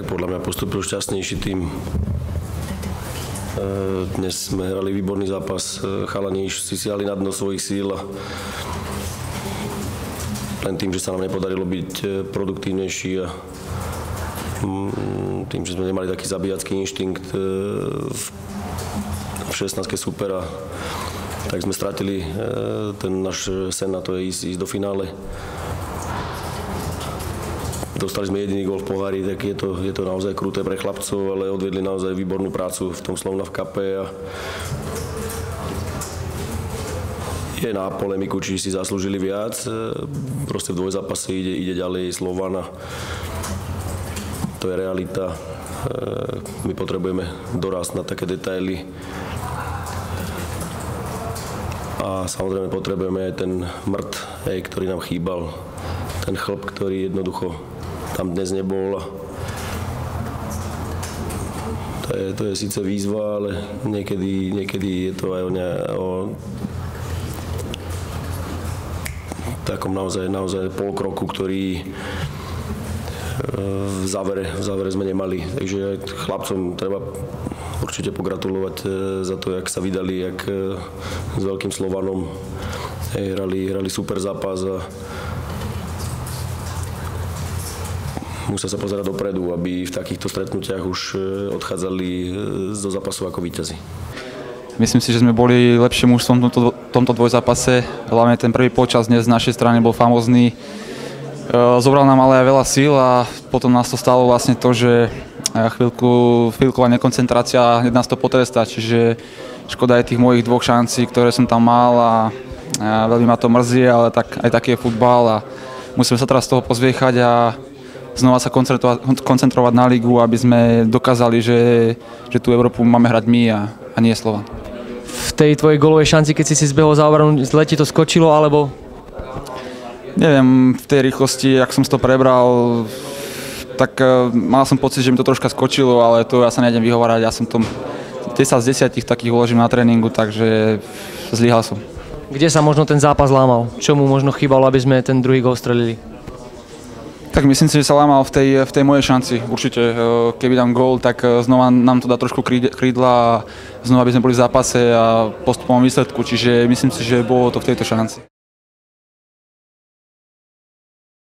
tak podľa mňa postupil šťastnejší tým. E, dnes sme hrali výborný zápas, e, chalani si siali na dno svojich síl a len tým, že sa nám nepodarilo byť e, produktívnejší a mm, tým, že sme nemali taký zabíjacký inštinkt v 16. supera, tak sme stratili ten náš sen na to ísť, ísť do finále dostali sme jediný gol v pohári, tak je to, je to naozaj kruté pre chlapcov, ale odvedli naozaj výbornú prácu v tom Slovna v kape a je na polemiku, či si zaslúžili viac. Proste v dvojzápase ide, ide ďalej Slovan a to je realita. My potrebujeme dorast na také detaily. A samozrejme potrebujeme aj ten mrt, ktorý nám chýbal. Ten chlp, ktorý jednoducho tam dnes nebol. To je, to je síce výzva, ale niekedy, niekedy je to aj o, ne, o takom naozaj, naozaj polkroku, ktorý e, v závere, v závere sme nemali. Takže chlapcom treba určite pogratulovať e, za to, jak sa vydali, jak e, s veľkým Slovanom hrali, hrali super zápas a musia sa pozerať dopredu, aby v takýchto stretnutiach už e, odchádzali e, zápasu ako víťazi. Myslím si, že sme boli lepšie mužstvom v tomto, tomto dvojzápase. Hlavne ten prvý počas dnes z našej strany bol famózny. E, zobral nám ale aj veľa síl a potom nás to stalo vlastne to, že chvíľku, chvíľková nekoncentrácia hneď nás to potrestá, čiže škoda aj tých mojich dvoch šancí, ktoré som tam mal a, a veľmi ma to mrzí, ale tak, aj taký je futbal a musíme sa teraz z toho pozviechať a znova sa koncentrovať, koncentrovať na ligu, aby sme dokázali, že, že tú Európu máme hrať my a, a nie Slovan. V tej tvojej golovej šanci, keď si si zbehol za obranu, zle ti to skočilo, alebo? Neviem, v tej rýchlosti, ak som to prebral, tak uh, mal som pocit, že mi to troška skočilo, ale to ja sa nejdem vyhovárať, ja som to 10 z 10 takých uložím na tréningu, takže zlyhal som. Kde sa možno ten zápas lámal? Čo mu možno chýbalo, aby sme ten druhý gol strelili? Tak myslím si, že sa lámal v tej, v tej mojej šanci. Určite, e, keby dám gól, tak e, znova nám to dá trošku krídla a znova by sme boli v zápase a postupovom výsledku. Čiže myslím si, že bolo to v tejto šanci.